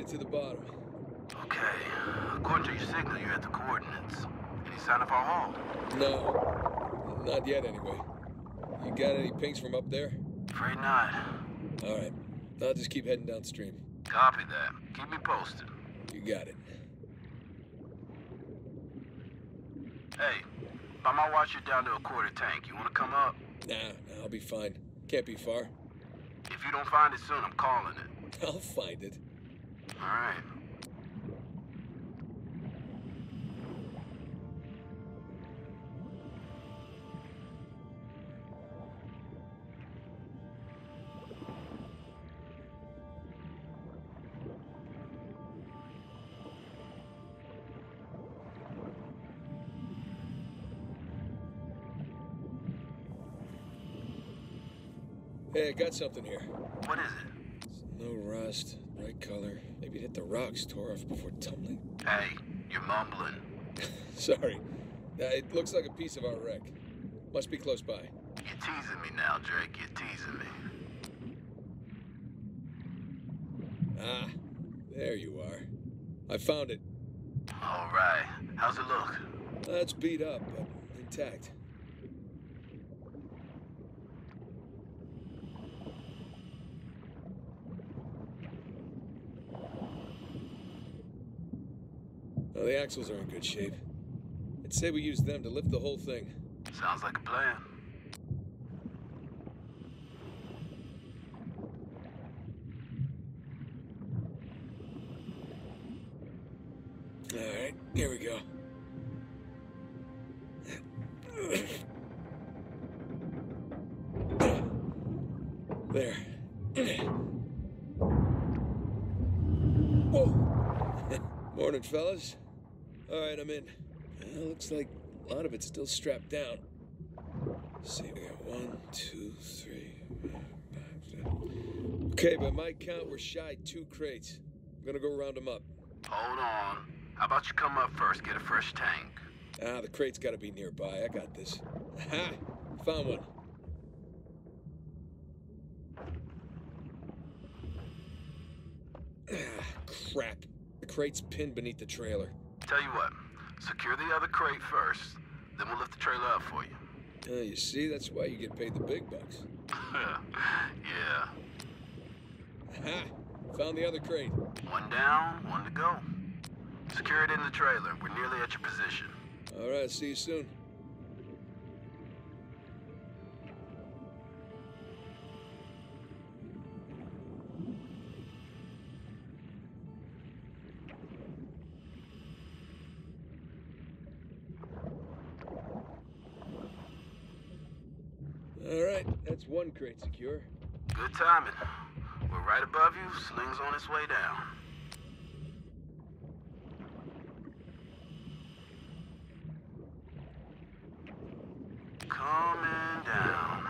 It to the bottom. Okay. According to your signal, you're at the coordinates. Any sign of our haul? No. Not yet, anyway. You got any pings from up there? Afraid not. All right. I'll just keep heading downstream. Copy that. Keep me posted. You got it. Hey, by my watch, you're down to a quarter tank. You want to come up? Nah, nah, I'll be fine. Can't be far. If you don't find it soon, I'm calling it. I'll find it. All right. Hey, I got something here. What is it? No rust, bright color. Maybe it hit the rocks, tore off before tumbling. Hey, you're mumbling. Sorry. Uh, it looks like a piece of our wreck. Must be close by. You're teasing me now, Drake. You're teasing me. Ah, there you are. I found it. All right. How's it look? Uh, beat up, but intact. Well, the axles are in good shape. I'd say we use them to lift the whole thing. Sounds like a plan. In. Well, looks like a lot of it's still strapped down. Let's see, we got one, two, three, five, six. Okay, by my count, we're shy two crates. I'm gonna go round them up. Hold on. How about you come up first, get a fresh tank? Ah, the crate's gotta be nearby. I got this. Ha! Found one. Ah, crap. The crate's pinned beneath the trailer. Tell you what, secure the other crate first, then we'll lift the trailer up for you. Uh, you see, that's why you get paid the big bucks. yeah. Found the other crate. One down, one to go. Secure it in the trailer. We're nearly at your position. All right, see you soon. All right, that's one crate secure. Good timing. We're right above you. Sling's on its way down. Coming down.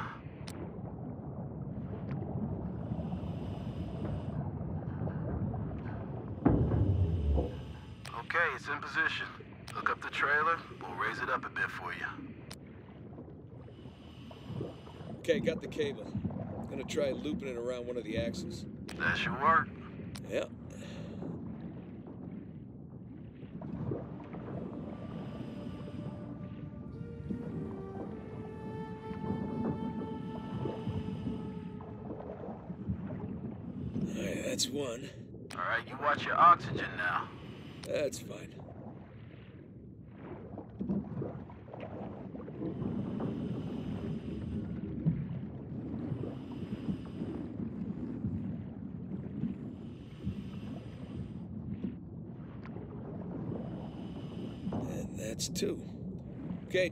Okay, it's in position. Look up the trailer. We'll raise it up a bit for you. Okay, got the cable. Gonna try looping it around one of the axles. That should work.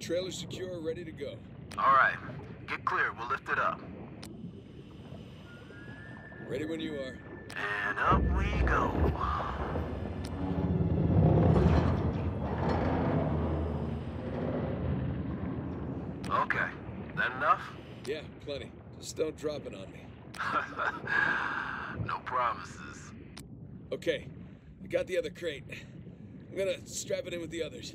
Trailer secure, ready to go. All right, get clear. We'll lift it up. Ready when you are. And up we go. Okay, that enough? Yeah, plenty. Just don't drop it on me. no promises. Okay, I got the other crate. I'm gonna strap it in with the others.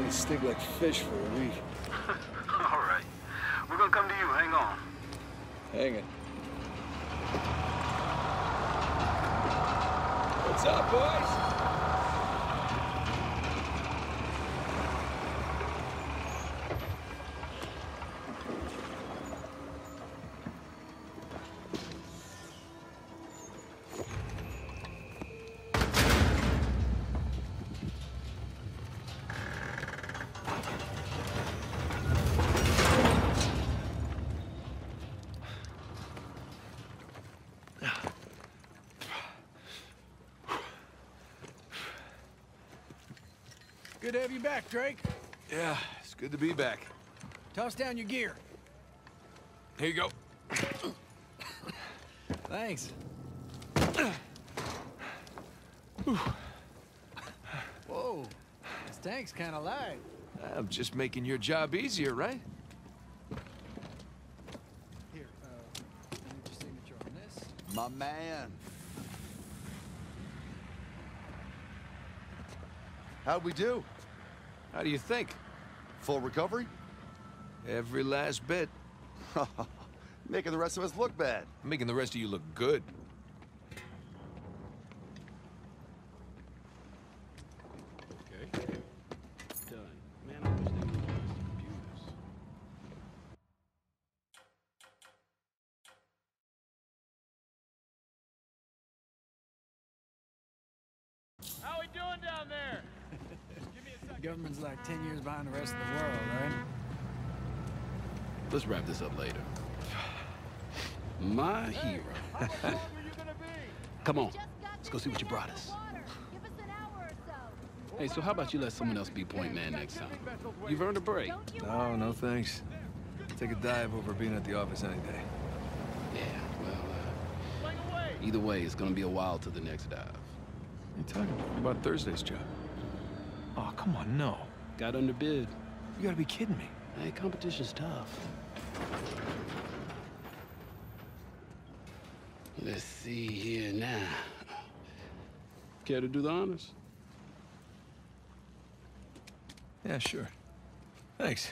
Gonna stink like fish for a week. All right. We're gonna come to you. Hang on. Hang it. What's up, boys? Good to have you back, Drake. Yeah, it's good to be back. Toss down your gear. Here you go. Thanks. Whoa, this tank's kind of light. I'm just making your job easier, right? Here, uh, I need your signature on this. My man. How'd we do? How do you think? Full recovery? Every last bit. Making the rest of us look bad. Making the rest of you look good. Okay. Done. Man, I wish they would computers. How we doing down there? Government's like 10 years behind the rest of the world, right? Let's wrap this up later. My hero. Come on. Let's go see what you brought us. Hey, so how about you let someone else be point man next time? You've earned a break. No, no thanks. Take a dive over being at the office any day. Yeah, well, uh, either way, it's gonna be a while to the next dive. You talking about Thursday's job? Oh, come on, no. Got underbid. You gotta be kidding me. Hey, competition's tough. Let's see here now. Care to do the honors? Yeah, sure. Thanks.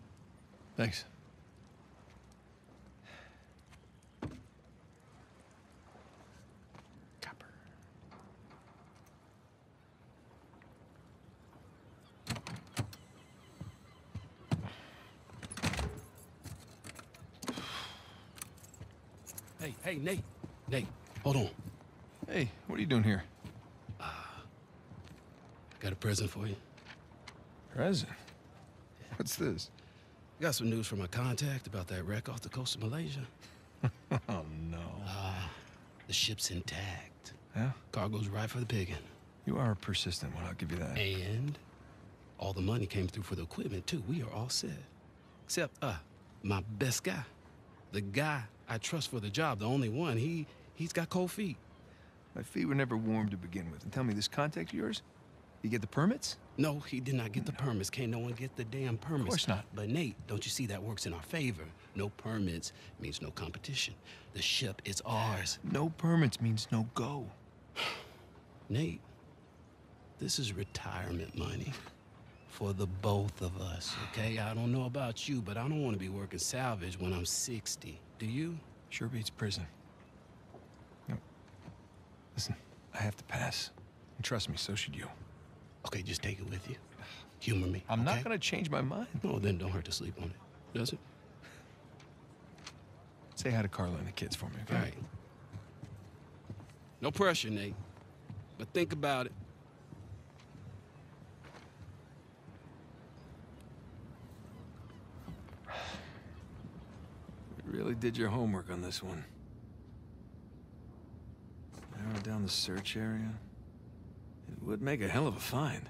Thanks. Copper. Hey, hey, Nate. Nate, hold on. Hey, what are you doing here? Uh, i Got a present for you. Present. What's this? Got some news from my contact about that wreck off the coast of Malaysia. Oh, no. The ship's intact. Yeah? Cargo's right for the picking. You are a persistent one, I'll give you that. And all the money came through for the equipment, too. We are all set. Except, uh, My best guy. The guy I trust for the job, the only one. He he's got cold feet. My feet were never warm to begin with. And tell me, this contact of yours? You get the permits? No, he did not get the permits. Can't no one get the damn permits. Of course not. But Nate, don't you see that works in our favor? No permits means no competition. The ship is ours. No permits means no go. Nate, this is retirement money for the both of us, okay? I don't know about you, but I don't want to be working salvage when I'm 60. Do you? Sure beats prison. No. Listen, I have to pass. And trust me, so should you. Okay, just take it with you. Humor me. I'm not gonna change my mind. No, then don't hurt to sleep on it. Does it? Say hi to Carla and the kids for me, okay? All right. No pressure, Nate. But think about it. You really did your homework on this one. Narrow down the search area. It would make a hell of a find.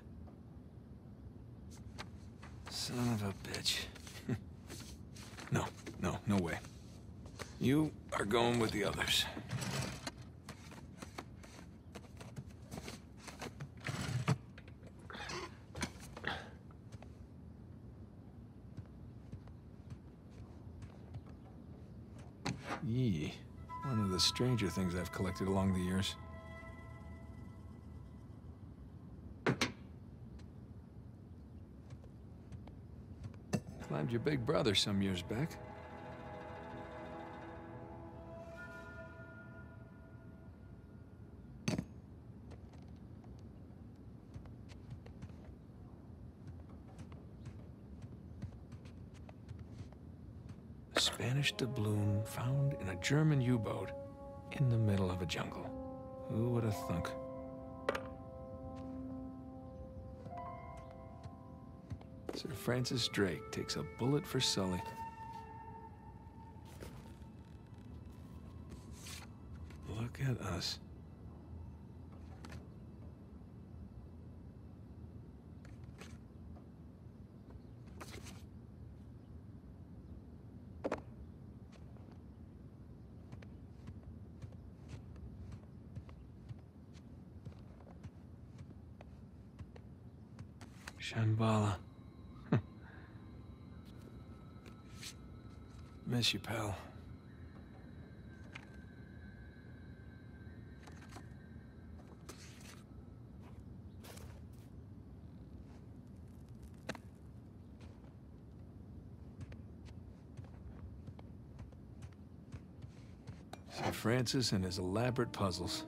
Son of a bitch. no, no, no way. You are going with the others. Yee. One of the stranger things I've collected along the years. Your big brother some years back. A Spanish doubloon found in a German U-boat in the middle of a jungle. Who would have thunk? Francis Drake takes a bullet for Sully. Look at us. Shambhala. Miss you, pal. Sir Francis and his elaborate puzzles.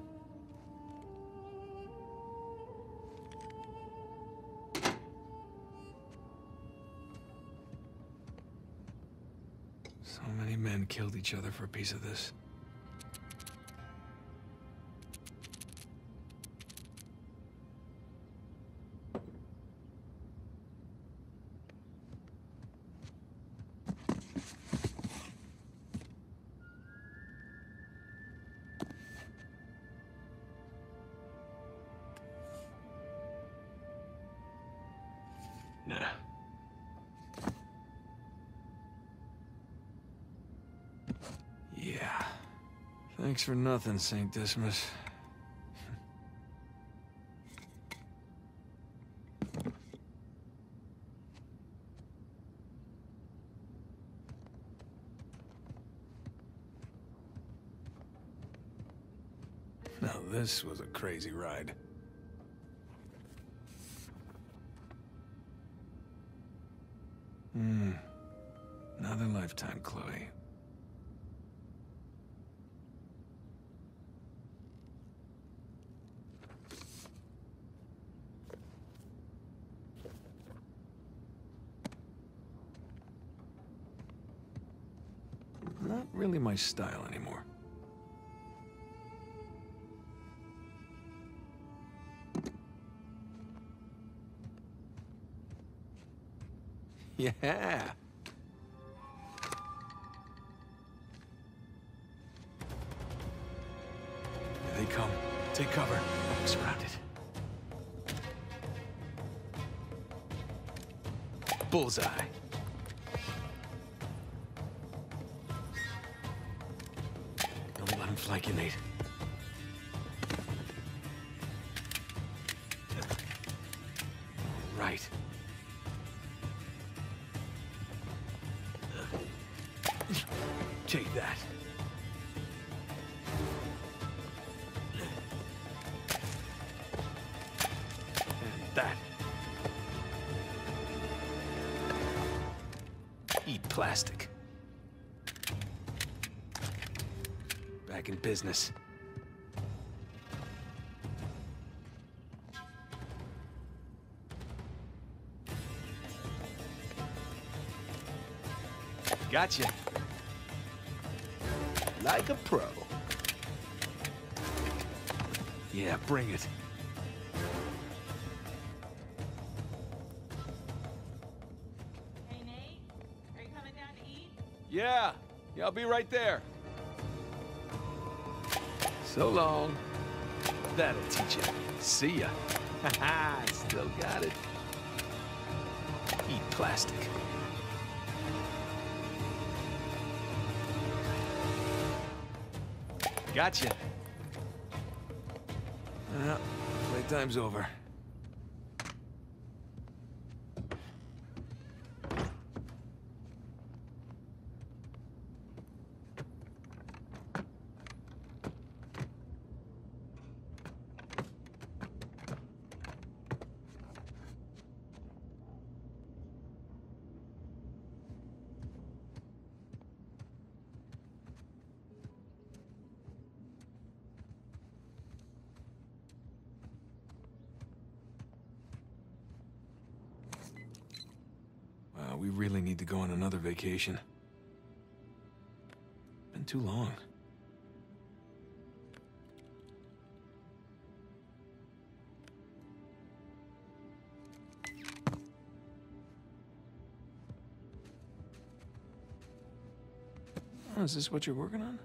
Other for a piece of this. Thanks for nothing, St. Dismas. Now this was a crazy ride. Hmm. Another lifetime, Chloe. Not really my style anymore. Yeah. Here they come. Take cover. I'm surrounded. Bullseye. Back in business. Gotcha. Like a pro. Yeah, bring it. Hey, Nate? Are you coming down to eat? Yeah, yeah, I'll be right there. So long. That'll teach you. See ya. Still got it. Eat plastic. Gotcha. Well, playtime's over. Wow, we really need to go on another vacation. Been too long. Oh, is this what you're working on?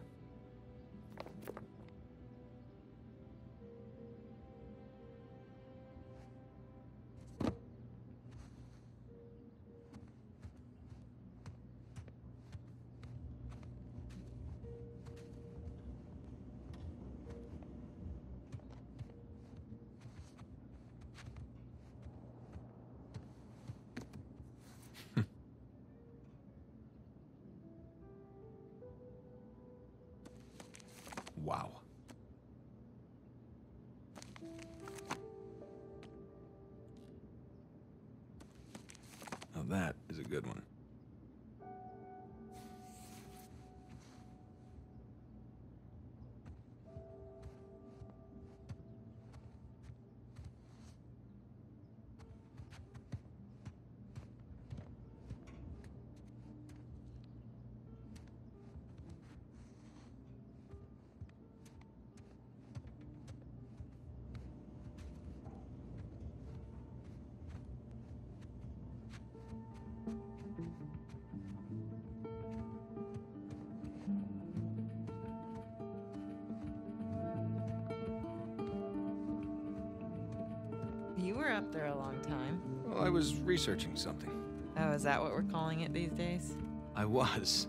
I was researching something. Oh, is that what we're calling it these days? I was.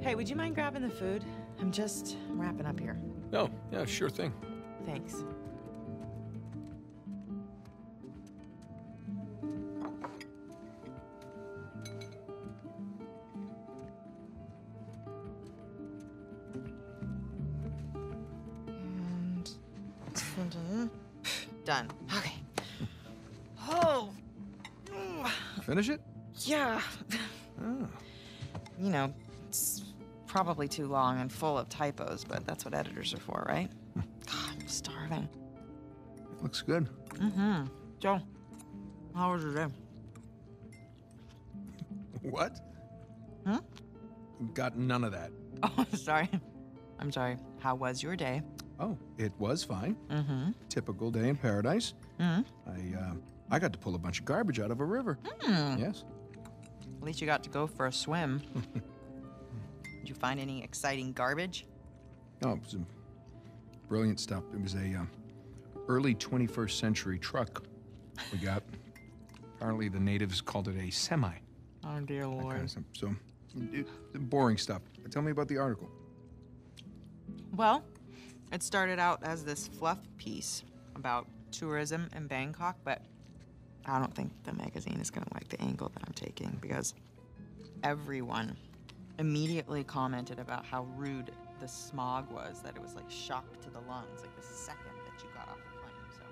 Hey, would you mind grabbing the food? I'm just wrapping up here. Oh, yeah, sure thing. Thanks. Know, it's probably too long and full of typos, but that's what editors are for, right? God, I'm starving. Looks good. Mm-hmm. Joe, how was your day? What? Hmm? Got none of that. Oh, sorry. I'm sorry. How was your day? Oh, it was fine. Mm-hmm. Typical day in paradise. Mm-hmm. I, uh, I got to pull a bunch of garbage out of a river. Hmm. Yes. At least you got to go for a swim. Did you find any exciting garbage? Oh, it was some brilliant stuff. It was a um, early 21st century truck we got. Apparently, the natives called it a semi. Oh dear that kind lord. of stuff. So, it- boring stuff. Tell me about the article. Well, it started out as this fluff piece about tourism in Bangkok, but I don't think the magazine is going to like the angle that I'm taking because everyone immediately commented about how rude the smog was, that it was like shock to the lungs, like the second that you got off the plane. So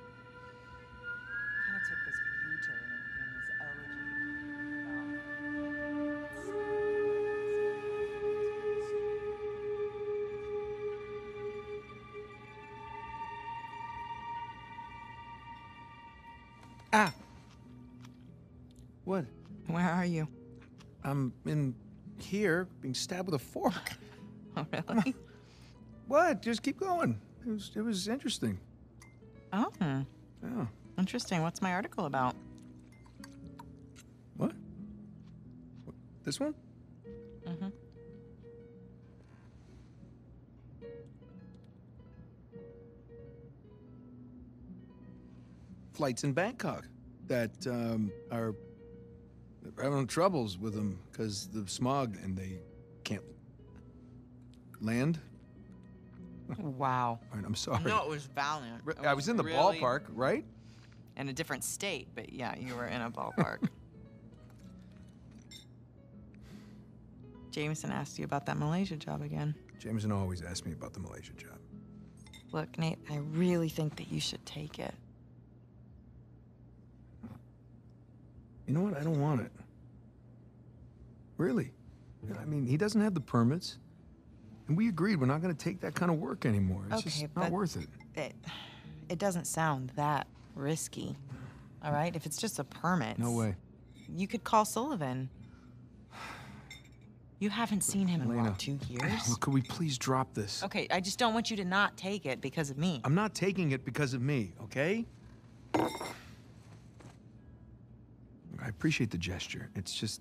kind of took this U-turn in, this elegy Ah! What? Are you? I'm in here being stabbed with a fork. Oh, really? What? Just keep going. It was it was interesting. oh, Yeah. interesting. What's my article about? What? This one? Mm-hmm. Flights in Bangkok that um, are having troubles with them because the smog and they can't land. Wow. All right, I'm sorry. No, it was Valiant. It I was in the really- ballpark, right? In a different state, but yeah, you were in a ballpark. Jameson asked you about that Malaysia job again. Jameson always asks me about the Malaysia job. Look, Nate, I really think that you should take it. You know what? I don't want it. Really. I mean, he doesn't have the permits. And we agreed we're not going to take that kind of work anymore. It's Okay, just not worth it. It, it doesn't sound that risky. All right, if it's just a permit. No way. You could call Sullivan. You haven't seen him in what, two years? Could we please drop this? Okay, I just don't want you to not take it because of me. I'm not taking it because of me, okay? I appreciate the gesture. It's just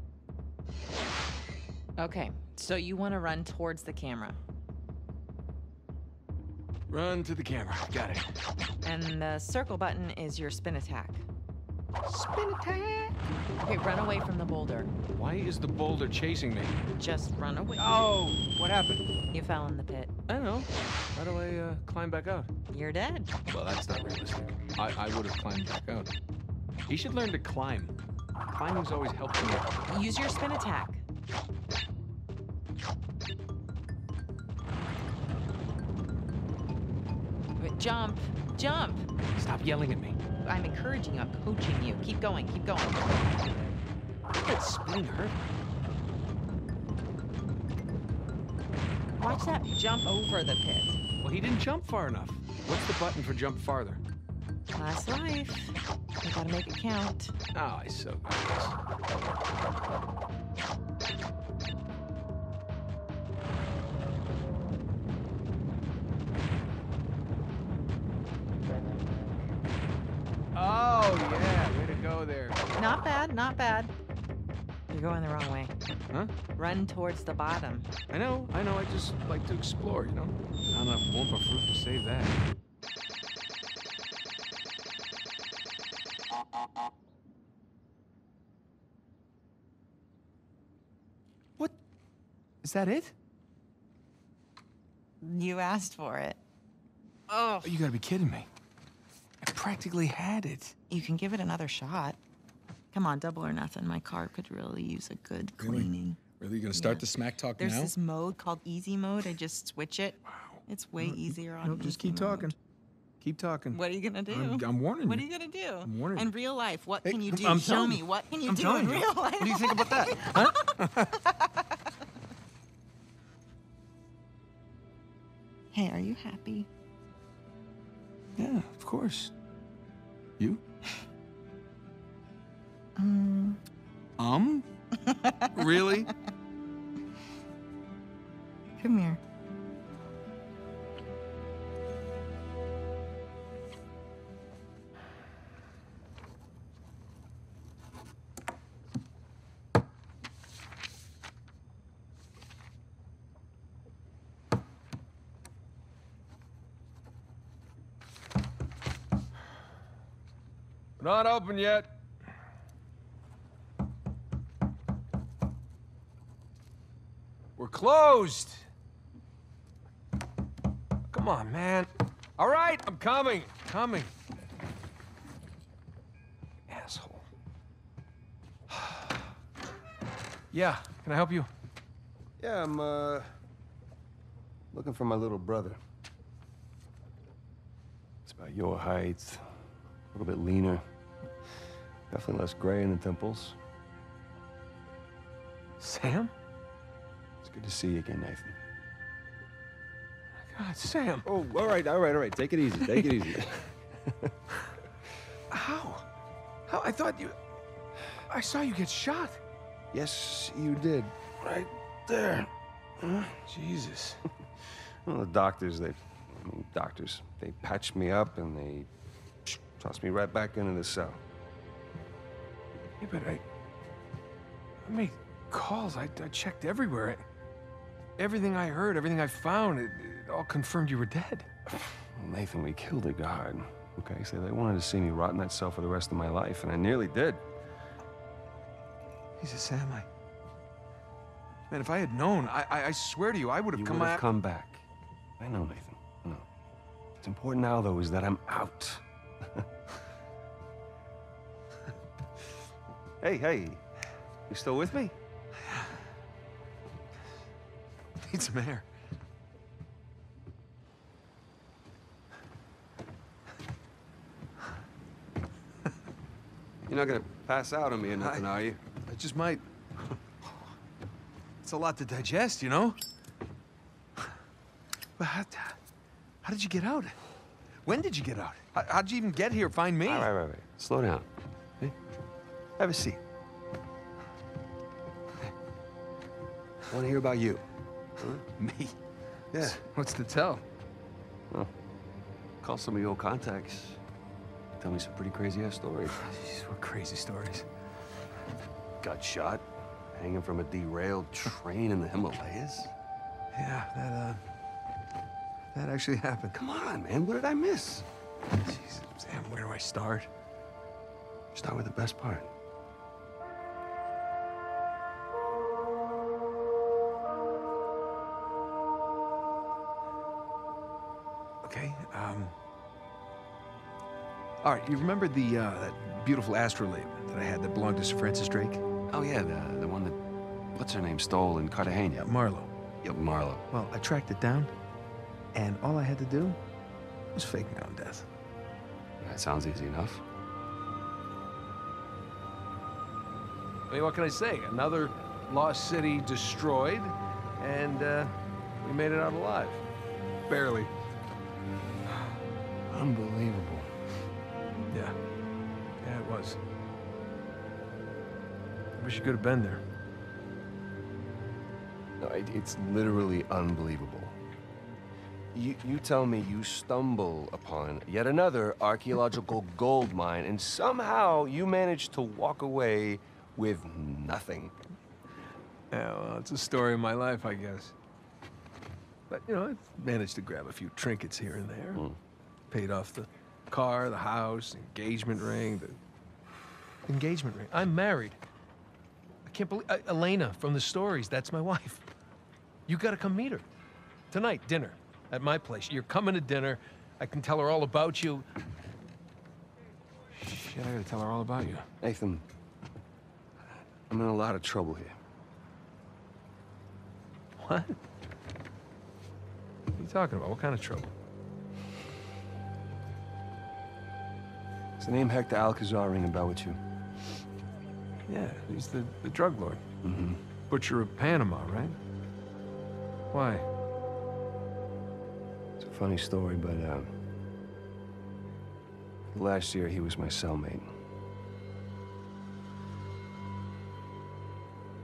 Okay, so you want to run towards the camera. Run to the camera. Got it. And the circle button is your spin attack. Spin attack. Okay, run away from the boulder. Why is the boulder chasing me? Just run away. Oh, what happened? You fell in the pit. I don't know. How do I uh, climb back out? You're dead. Well, that's not realistic. I, I would have climbed back out. He should learn to climb. Climbing's always helped me. Use your spin attack. Jump, jump. Stop yelling at me. I'm encouraging you, I'm coaching you. Keep going, keep going. That spin hurt. Watch that jump over the pit. Well, he didn't jump far enough. What's the button for jump farther? Last life. You gotta make it count. Oh, I so Not bad. You're going the wrong way. Huh? Run towards the bottom. I know, I know. I just like to explore, you know? I'm not enough Wumpa fruit to save that. What? Is that it? You asked for it. Oh. Oh, you gotta be kidding me. I practically had it. You can give it another shot. Come on, double or nothing. My car could really use a good cleaning. Really? You gonna start Yeah. the smack talk There's now? this mode called easy mode. I just switch it. Wow. It's way easier on No, just keep mode. talking. Keep talking. What are you gonna do? I'm, I'm warning you. what are you. you gonna do? I'm warning you. In real life, what Hey, can you do? I'm Show me. you. What can you I'm do in you. real life? What do you think about that? Huh? Hey, are you happy? yeah, of course. You? Um, Um? really? come here. Not open yet. Closed. Come on, man. All right, I'm coming. Coming. Asshole. yeah, can I help you? Yeah, I'm, uh, looking for my little brother. It's about your height, a little bit leaner, definitely less gray in the temples. Sam? Good to see you again, Nathan. God, Sam. Oh, all right, all right, all right. Take it easy, take it easy. How? How? I thought you. I saw you get shot. yes, you did. Right there. Huh? Jesus. Well, the doctors, they, I mean, doctors, they patched me up and they tossed me right back into the cell. Yeah, but I. I made calls. I, I checked everywhere. I, everything I heard, everything I found, it, it all confirmed you were dead. Nathan, we killed a guard. Okay, so they wanted to see me rot in that cell for the rest of my life, and I nearly did. Jesus, Sam, I. Man, if I had known, I, I, I swear to you, I would have You come would have come back. I know, Nathan. I know. What's important now, though, is that I'm out. hey, hey. You still with me? Need some air. You're not gonna pass out on me or nothing, are you? I just might. It's a lot to digest, you know? But how, how did you get out? When did you get out? How, how'd you even get here? Find me? All right, right, right. Slow down. Hey, have a seat. I want to hear about you. Me? Yeah. What's to tell? Well, Call some of your contacts. Tell me some pretty crazy ass stories. Jeez, what crazy stories. Got shot, hanging from a derailed train in the Himalayas. Yeah, that, uh. That actually happened. Come on, man. What did I miss? Jesus, Sam, where do I start? Start with the best part. All right, you remember the, uh, that beautiful astrolabe that I had that belonged to Sir Francis Drake? Oh, yeah, the, the one that, what's her name, stole in Cartagena. Yeah, Marlowe. Yep, Marlowe. Well, I tracked it down, and all I had to do was fake my own death. That sounds easy enough. I mean, what can I say? Another lost city destroyed, and uh, we made it out alive. Barely. Unbelievable. You could have been there. No, it, it's literally unbelievable. You, you tell me you stumble upon yet another archaeological gold mine, and somehow you manage to walk away with nothing. Yeah, well, it's a story of my life, I guess. But, you know, I managed to grab a few trinkets here and there. Hmm. Paid off the car, the house, engagement ring, the engagement ring. I'm married. I can't believe uh, Elena from the stories. That's my wife. You got to come meet her tonight. Dinner at my place. You're coming to dinner. I can tell her all about you. Shit, I got to tell her all about you. Nathan, I'm in a lot of trouble here. What? What are you talking about? What kind of trouble? Does the name Hector Alcazar ring a bell with you? Yeah, he's the, the drug lord. Mm-hmm. Butcher of Panama, right? Why? It's a funny story, but uh, last year he was my cellmate.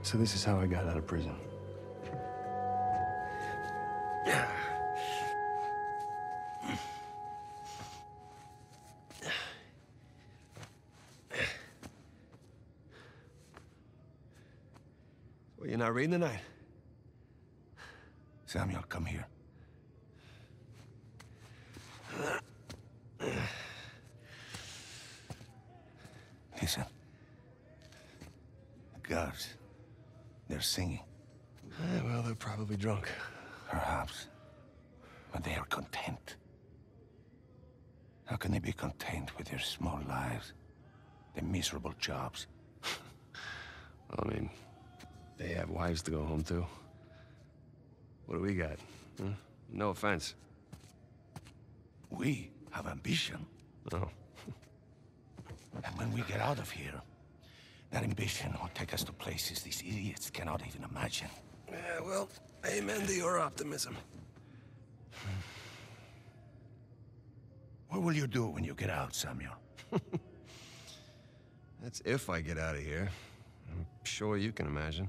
So this is how I got out of prison. You're not reading tonight? Samuel, come here. Listen. The guards, they're singing. Eh, well, they're probably drunk. Perhaps. But they are content. How can they be content with their small lives? Their miserable jobs? I mean, they have wives to go home to. What do we got? Huh? No offense. We have ambition. Oh. And when we get out of here, that ambition will take us to places these idiots cannot even imagine. Yeah, well, amen to your optimism. What will you do when you get out, Samuel? That's if I get out of here. I'm sure you can imagine.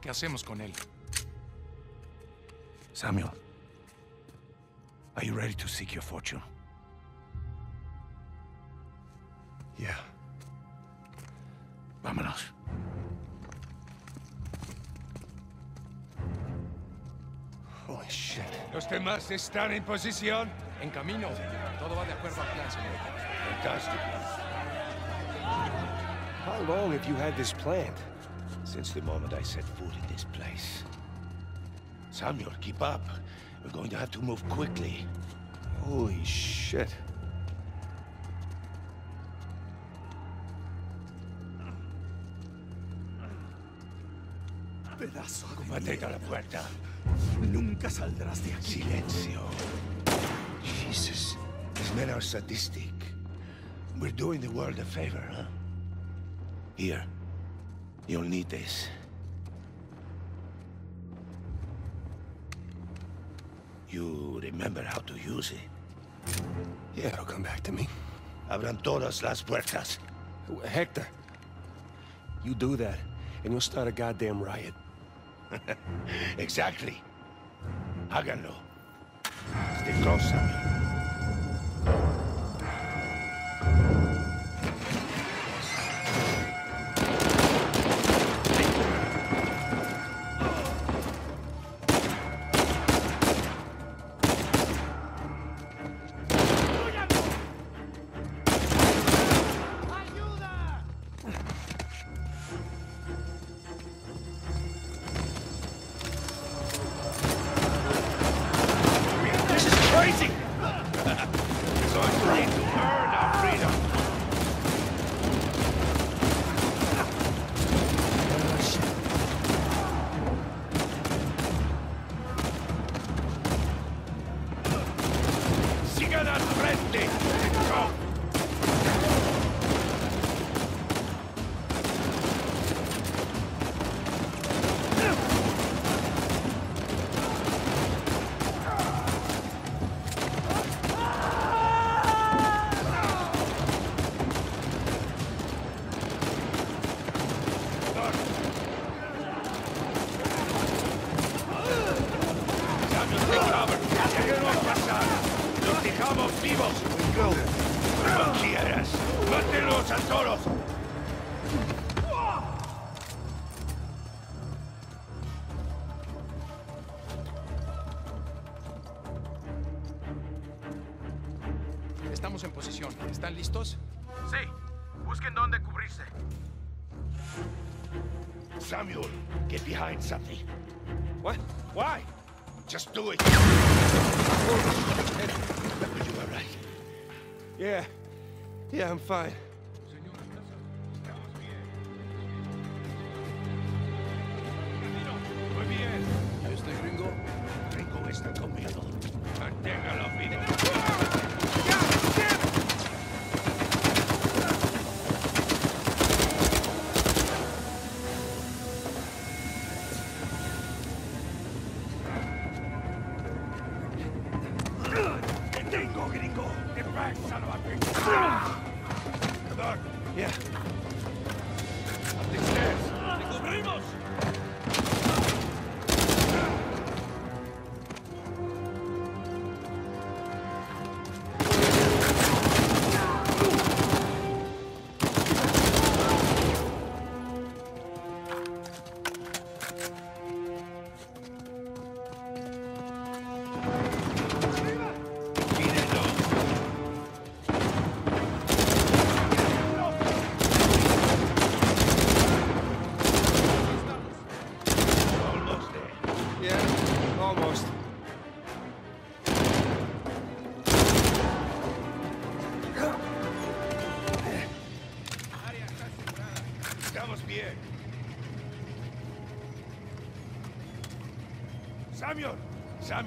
¿Qué hacemos con él? Samuel, are you ready to seek your fortune? Yeah. Vámonos. Holy shit. ¿Los demás están en posición? En camino. Todo va de acuerdo al plan, señor. Fantastic. How long have you had this planned? Since the moment I set foot in this place. Samuel, keep up. We're going to have to move quickly. Holy shit. Pedazo de a la puerta. Nunca saldrás de aquí. Silencio. Jesus. These men are sadistic. We're doing the world a favor, huh? Here. You'll need this. You remember how to use it? Yeah, it'll come back to me. Abran todas las puertas. Hector, you do that, and you'll start a goddamn riot. exactly. Háganlo. Stay close, Samuel. listos? Sí. Busquen dónde cubrirse. Samuel, get behind something. What? Why? Just do it. Oh, you? Yeah. Yeah, I'm fine.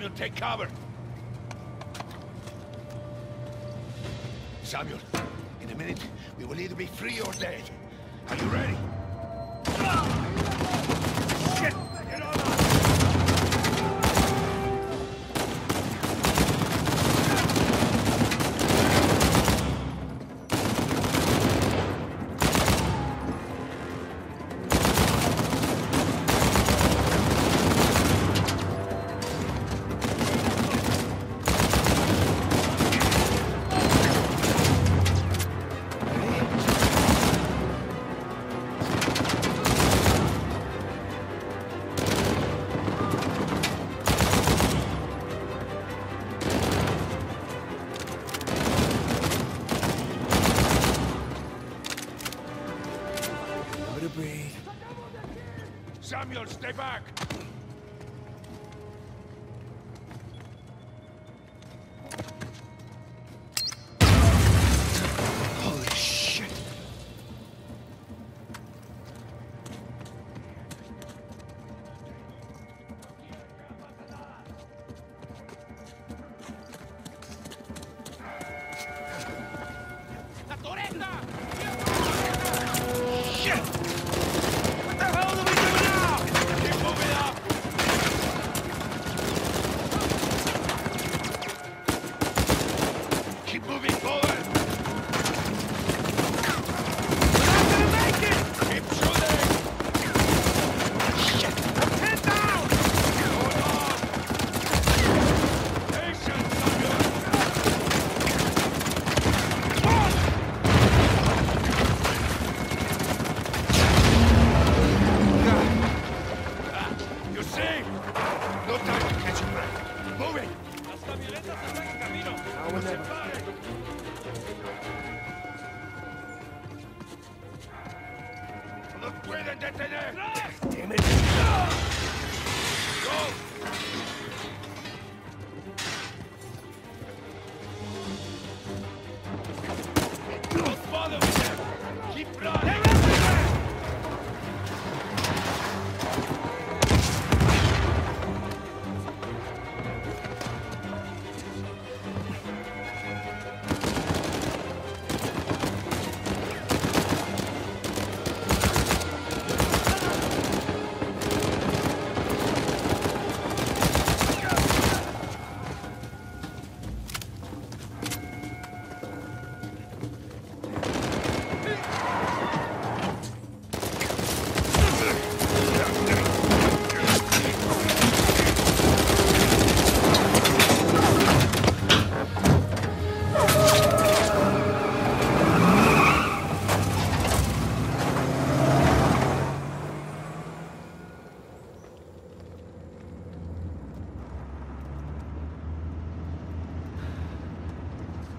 Samuel, take cover. Samuel, in a minute, we will either be free or dead. Are you ready?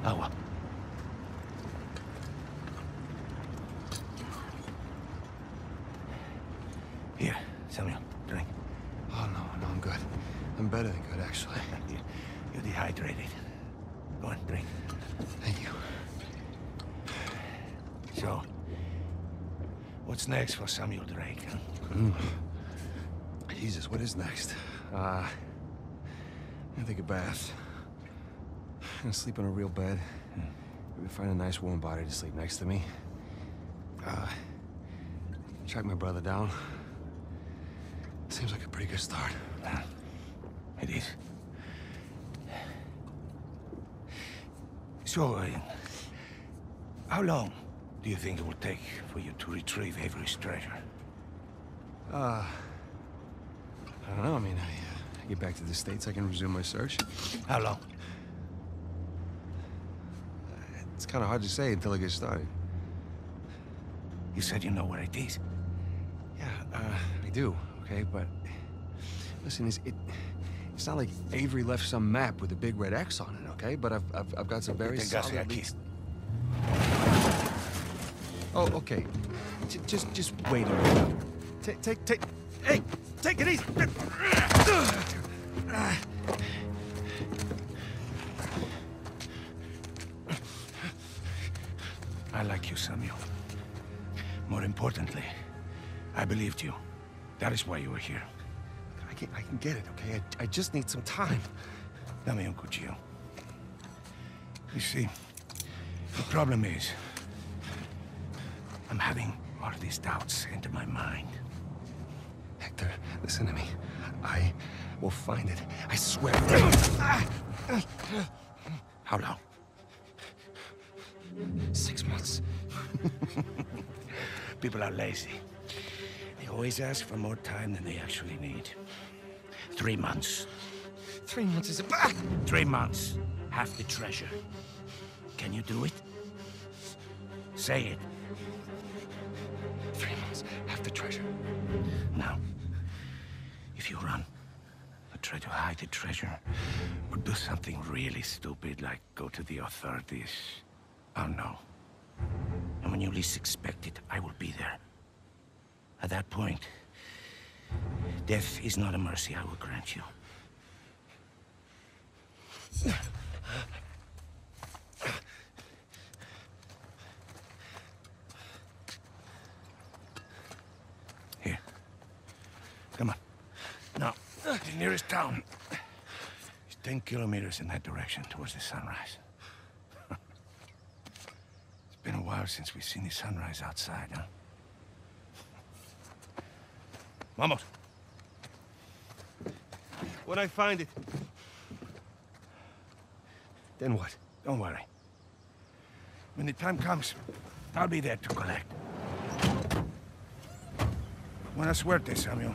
Aua. Here, Samuel, drink. Oh, no, no, I'm good. I'm better than good, actually. You're dehydrated. Go on, drink. Thank you. So, what's next for Samuel Drake, huh? mm. Jesus, what is next? Uh, I think a bath. I'm gonna sleep in a real bed. Maybe find a nice warm body to sleep next to me. Uh, track my brother down. Seems like a pretty good start. It is. So, uh, how long do you think it will take for you to retrieve Avery's treasure? Uh, I don't know. I mean, I, uh, I get back to the States, I can resume my search. How long? It's kind of hard to say until I get started. You said you know where it is. Yeah, uh, I do, okay? But listen, it's, it, it's not like Avery left some map with a big red X on it, okay? But I've, I've, I've got some very solid... leads. Oh, okay. J just, just wait a minute. Take, take, take... Hey, take it easy! I like you, Samuel. More importantly, I believed you. That is why you were here. I can, I can get it, okay? I, I just need some time. Dame Uncle cuchillo. You see, the problem is, I'm having all of these doubts into my mind. Hector, listen to me. I will find it. I swear. How long? People are lazy. They always ask for more time than they actually need. Three months. Three months is a... Ah! Three months. Half the treasure. Can you do it? Say it. Three months, half the treasure. Now, if you run, or try to hide the treasure, or do something really stupid like go to the authorities, oh, I'll know. When you least expect it, I will be there. At that point, death is not a mercy I will grant you. Here. Come on. Now, the nearest town is 10 kilometers in that direction towards the sunrise. It's been a while since we've seen the sunrise outside, huh? Vamos. When I find it... Then what? Don't worry. When the time comes, I'll be there to collect. Buena suerte, Samuel.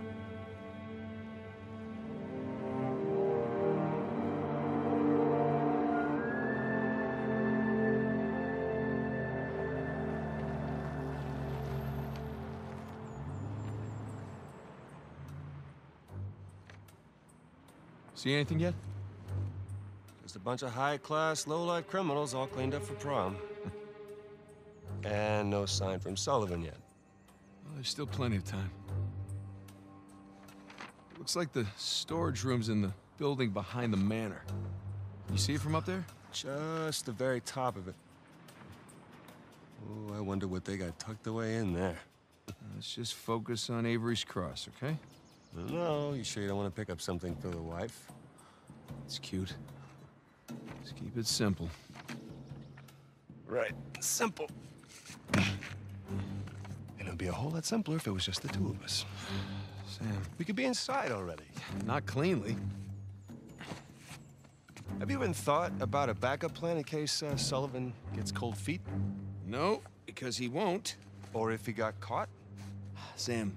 See anything yet? Just a bunch of high-class, low-life criminals all cleaned up for prom. and no sign from Sullivan yet. Well, there's still plenty of time. Looks like the storage room's in the building behind the manor. You see it from up there? Just the very top of it. Oh, I wonder what they got tucked away in there. Let's just focus on Avery's Cross, okay? No, you sure you don't want to pick up something for the wife? It's cute. Just keep it simple. Right. Simple. And it'd be a whole lot simpler if it was just the two of us. Sam. We could be inside already. Not cleanly. Have you even thought about a backup plan in case uh, Sullivan gets cold feet? No, because he won't. Or if he got caught? Sam,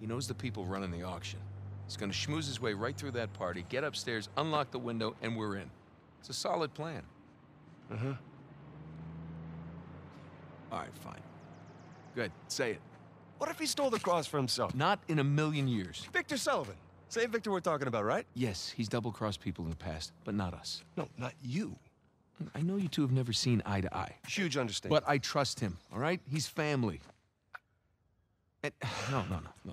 he knows the people running the auction. He's gonna schmooze his way right through that party, get upstairs, unlock the window, and we're in. It's a solid plan. Uh-huh. All right, fine. Good, say it. What if he stole the cross for himself? Not in a million years. Victor Sullivan. Same Victor we're talking about, right? Yes, he's double-crossed people in the past, but not us. No, not you. I know you two have never seen eye to eye. Huge understanding. But I trust him, all right? He's family. And, no, no, no, no.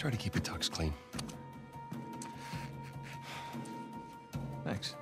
try to keep your tux clean. Thanks.